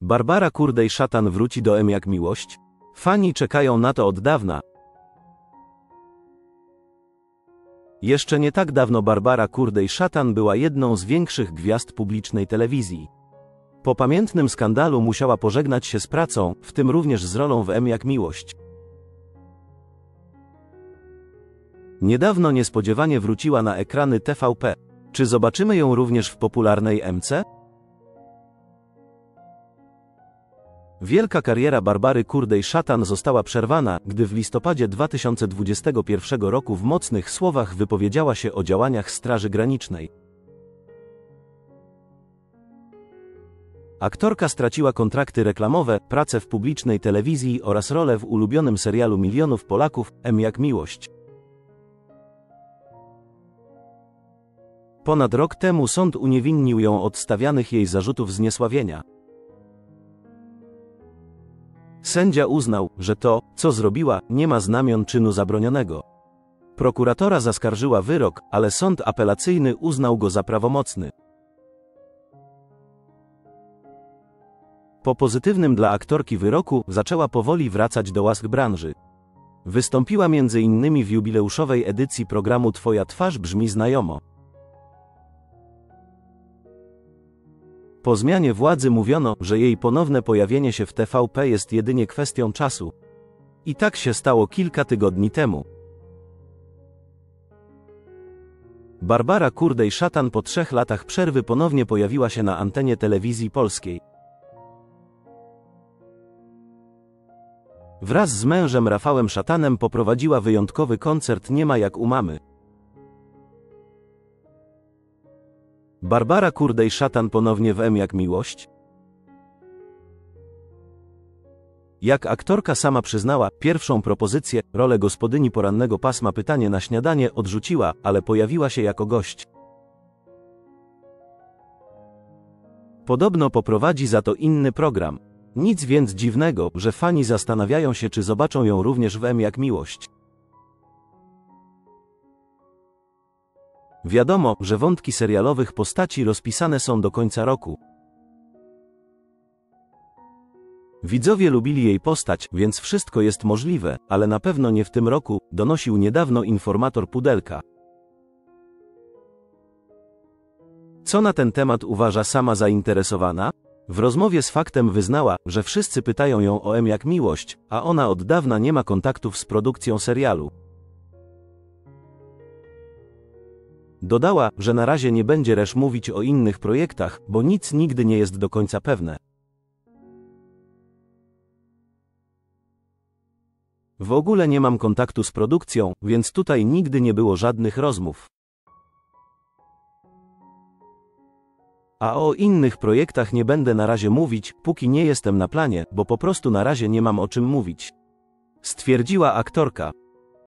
Barbara Kurdej-Szatan wróci do M jak miłość? Fani czekają na to od dawna. Jeszcze nie tak dawno Barbara Kurdej-Szatan była jedną z większych gwiazd publicznej telewizji. Po pamiętnym skandalu musiała pożegnać się z pracą, w tym również z rolą w M jak miłość. Niedawno niespodziewanie wróciła na ekrany TVP. Czy zobaczymy ją również w popularnej MC? Wielka kariera Barbary Kurdej-Szatan została przerwana, gdy w listopadzie 2021 roku w mocnych słowach wypowiedziała się o działaniach Straży Granicznej. Aktorka straciła kontrakty reklamowe, pracę w publicznej telewizji oraz rolę w ulubionym serialu milionów Polaków, M jak miłość. Ponad rok temu sąd uniewinnił ją od stawianych jej zarzutów zniesławienia. Sędzia uznał, że to, co zrobiła, nie ma znamion czynu zabronionego. Prokuratora zaskarżyła wyrok, ale sąd apelacyjny uznał go za prawomocny. Po pozytywnym dla aktorki wyroku zaczęła powoli wracać do łask branży. Wystąpiła m.in. w jubileuszowej edycji programu Twoja twarz brzmi znajomo. Po zmianie władzy mówiono, że jej ponowne pojawienie się w TVP jest jedynie kwestią czasu. I tak się stało kilka tygodni temu. Barbara Kurdej-Szatan po trzech latach przerwy ponownie pojawiła się na antenie telewizji polskiej. Wraz z mężem Rafałem Szatanem poprowadziła wyjątkowy koncert Nie ma jak u mamy. Barbara Kurdej-Szatan ponownie w M jak miłość? Jak aktorka sama przyznała, pierwszą propozycję, rolę gospodyni porannego pasma pytanie na śniadanie odrzuciła, ale pojawiła się jako gość. Podobno poprowadzi za to inny program. Nic więc dziwnego, że fani zastanawiają się, czy zobaczą ją również w M jak miłość. Wiadomo, że wątki serialowych postaci rozpisane są do końca roku. Widzowie lubili jej postać, więc wszystko jest możliwe, ale na pewno nie w tym roku, donosił niedawno informator Pudelka. Co na ten temat uważa sama zainteresowana? W rozmowie z faktem wyznała, że wszyscy pytają ją o M jak miłość, a ona od dawna nie ma kontaktów z produkcją serialu. Dodała, że na razie nie będzie resz mówić o innych projektach, bo nic nigdy nie jest do końca pewne. W ogóle nie mam kontaktu z produkcją, więc tutaj nigdy nie było żadnych rozmów. A o innych projektach nie będę na razie mówić, póki nie jestem na planie, bo po prostu na razie nie mam o czym mówić. Stwierdziła aktorka.